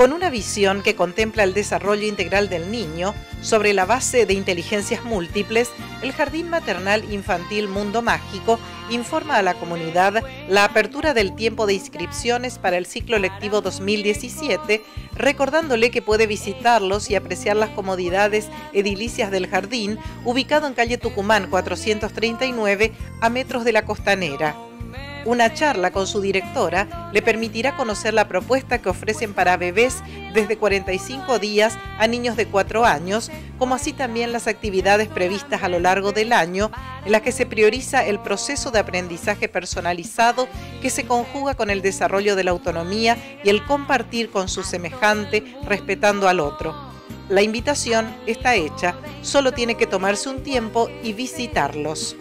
con una visión que contempla el desarrollo integral del niño sobre la base de inteligencias múltiples, el Jardín Maternal Infantil Mundo Mágico informa a la comunidad la apertura del tiempo de inscripciones para el ciclo lectivo 2017, recordándole que puede visitarlos y apreciar las comodidades edilicias del jardín, ubicado en calle Tucumán 439, a metros de la costanera. Una charla con su directora le permitirá conocer la propuesta que ofrecen para bebés desde 45 días a niños de 4 años, como así también las actividades previstas a lo largo del año, en las que se prioriza el proceso de aprendizaje personalizado que se conjuga con el desarrollo de la autonomía y el compartir con su semejante respetando al otro. La invitación está hecha, solo tiene que tomarse un tiempo y visitarlos.